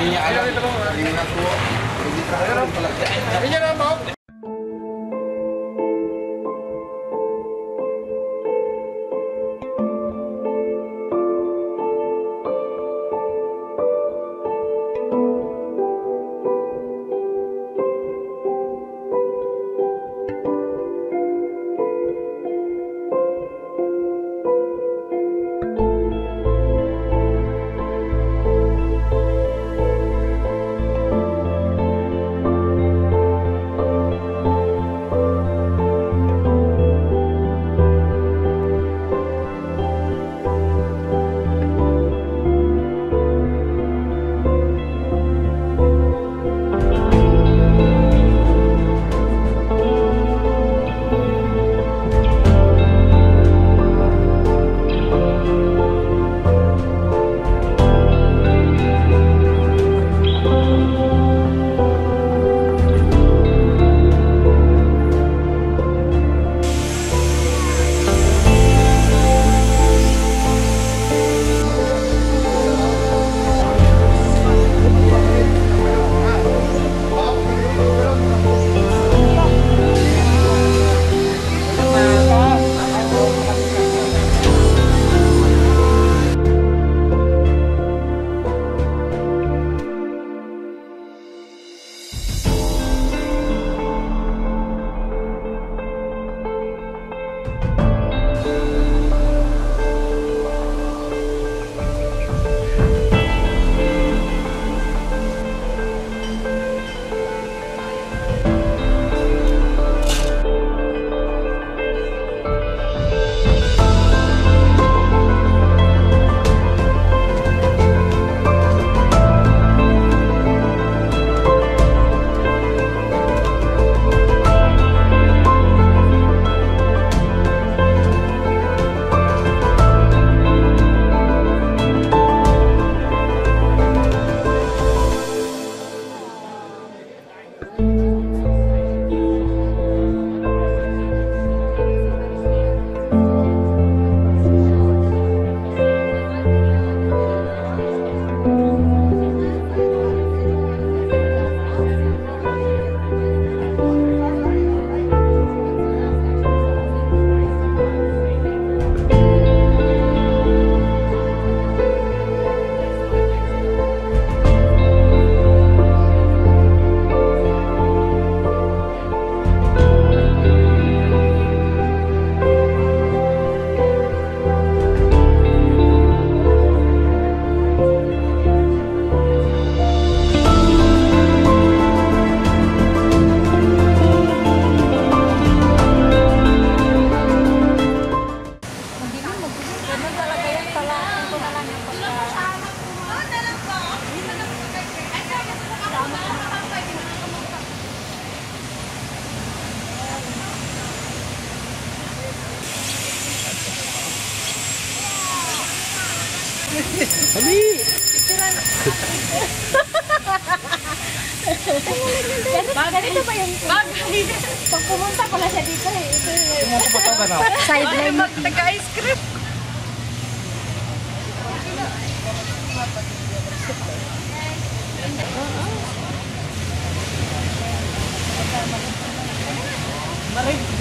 Niña, hágame, niña, Dali! Ganito ba yung... Pag pumunta pala siya dito eh. Sideline. Nagka-ice cream. Hello.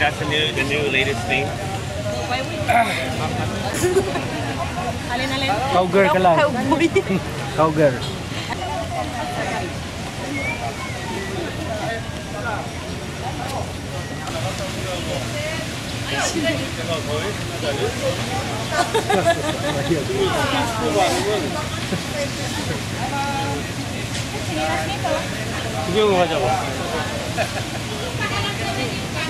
that's the new, the new latest thing. Alin, alin. Cowgirl ka lang. Cowboy. Cowgirl. 구경을 하자고.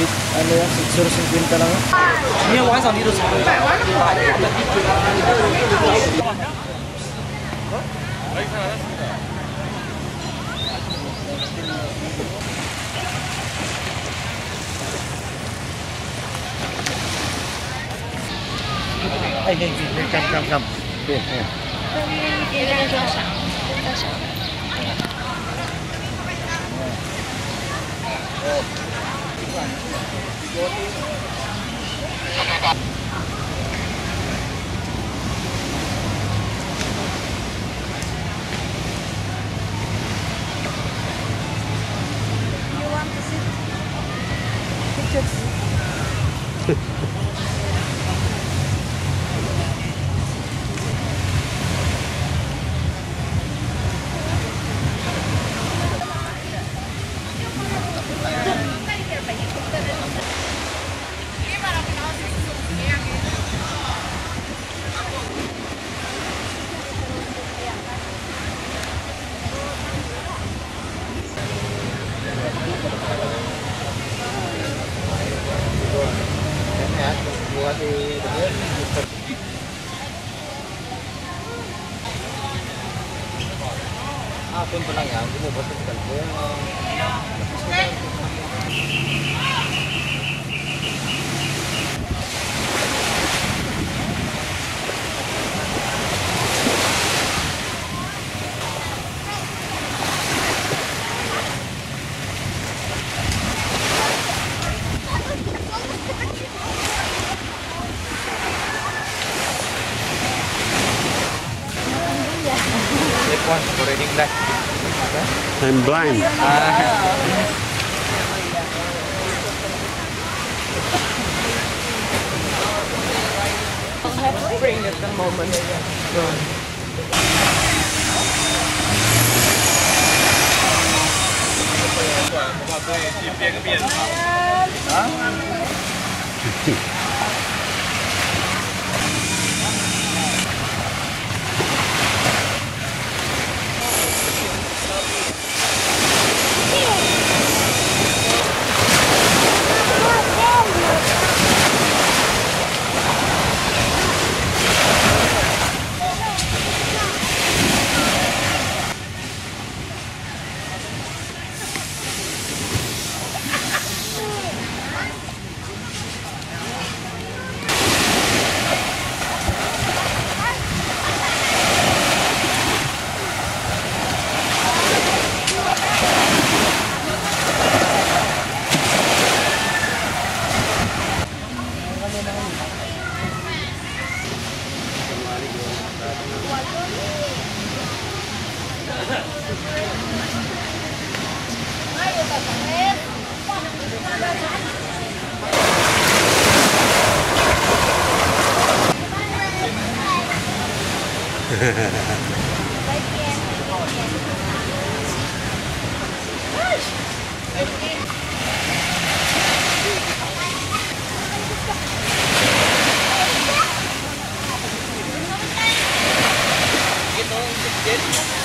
Ano yan? 650 lang. Hindi ako kasi dito sa Ay, hey, hey, come, come, come. Here, here. Ah, I'm blind. Spring at the moment. Get